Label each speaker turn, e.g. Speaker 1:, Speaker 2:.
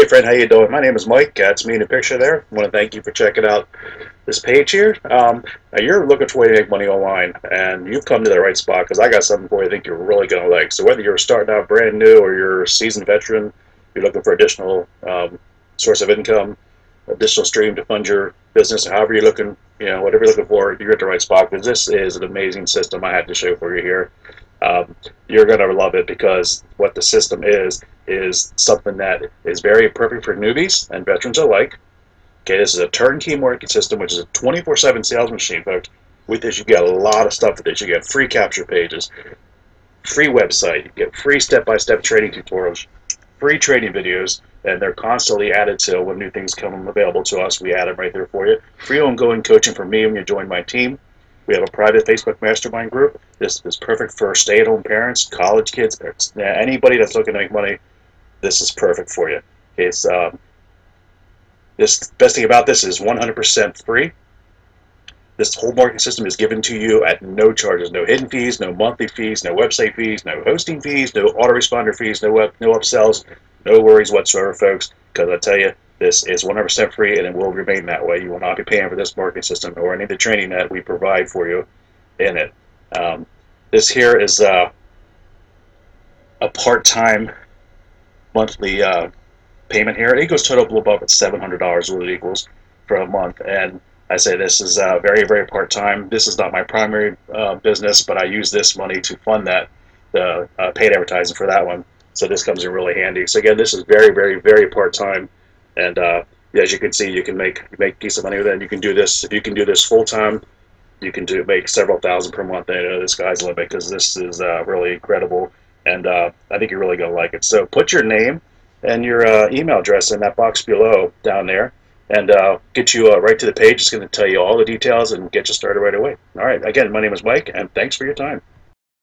Speaker 1: Hey friend, how you doing? My name is Mike. That's me in the picture there. I want to thank you for checking out this page here. Um, you're looking for a way to make money online, and you've come to the right spot because I got something for you I think you're really going to like. So whether you're starting out brand new or you're a seasoned veteran, you're looking for additional um, source of income, additional stream to fund your business, however you're looking, you know, whatever you're looking for, you're at the right spot because this is an amazing system I had to show for you here. Um, you're going to love it because what the system is is something that is very perfect for newbies and veterans alike. Okay, this is a turnkey marketing system, which is a 24/7 sales machine, folks. With this, you get a lot of stuff with this. You get free capture pages, free website, you get free step-by-step trading tutorials, free trading videos, and they're constantly added to when new things come available to us. We add them right there for you. Free ongoing coaching from me when you join my team. We have a private Facebook mastermind group. This is perfect for stay-at-home parents, college kids, anybody that's looking to make money. This is perfect for you. It's um, this best thing about this is 100% free. This whole marketing system is given to you at no charges, no hidden fees, no monthly fees, no website fees, no hosting fees, no autoresponder fees, no web, no upsells, no worries whatsoever, folks. Because I tell you, this is 100% free and it will remain that way. You will not be paying for this marketing system or any of the training that we provide for you in it. Um, this here is uh, a part-time monthly uh, payment here. It goes total above at $700 what it equals for a month. And I say this is uh, very, very part-time. This is not my primary uh, business, but I use this money to fund that, the uh, paid advertising for that one. So this comes in really handy. So again, this is very, very, very part-time and uh, as you can see, you can make make decent money with it. And you can do this if you can do this full time. You can do make several thousand per month. And uh, the sky's the limit because this is uh, really incredible, and uh, I think you're really gonna like it. So put your name and your uh, email address in that box below down there, and uh, get you uh, right to the page. It's going to tell you all the details and get you started right away. All right. Again, my name is Mike, and thanks for your time.